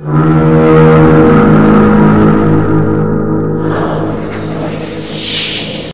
you.